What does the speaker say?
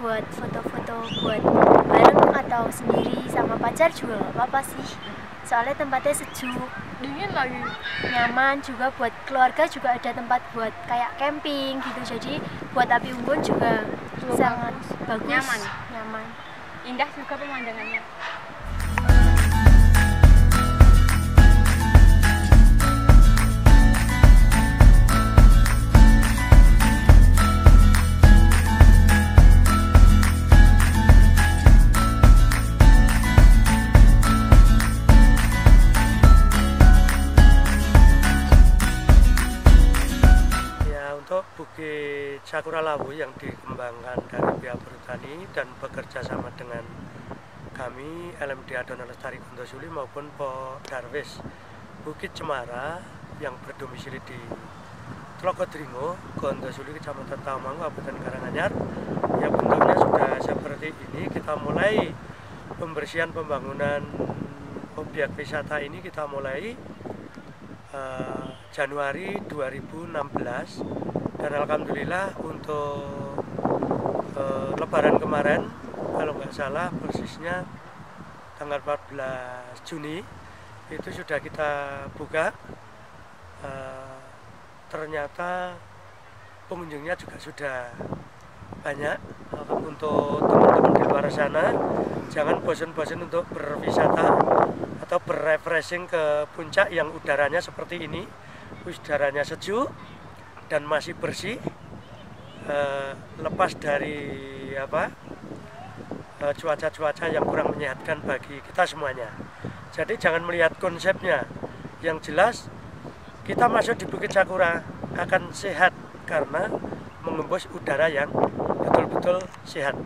foto-foto buat bareng atau sendiri sama pacar juga nggak apa-apa sih. Soalnya tempatnya sejuk dingin lagi. Nyaman juga buat keluarga juga ada tempat buat kayak camping gitu. Jadi buat api unggun juga Juga sangat bagus. Nyaman. nyaman. Indah juga pemandangannya untuk Bukit Sakura Lawu yang dikembangkan dari pihak perhutani dan bekerja sama dengan kami LMD Adona Lestari Gondosuli maupun Po Darwis. Bukit Cemara yang berdomisili di Tlokodringo, Gondosuli, Kecamatan Tawamangu, Kabupaten Karanganyar. Yang bentuknya sudah seperti ini. Kita mulai pembersihan pembangunan objek wisata ini kita mulai eh, Januari 2016 dan alhamdulillah untuk eh, Lebaran kemarin kalau nggak salah persisnya tanggal 14 Juni itu sudah kita buka. Eh, ternyata pengunjungnya juga sudah banyak. Untuk teman-teman di luar sana jangan bosan-bosan untuk berwisata atau berrefreshing ke puncak yang udaranya seperti ini. Udaranya sejuk dan masih bersih eh, lepas dari apa eh, cuaca-cuaca yang kurang menyehatkan bagi kita semuanya. Jadi jangan melihat konsepnya. Yang jelas kita masuk di Bukit Sakura akan sehat karena mengembus udara yang betul-betul sehat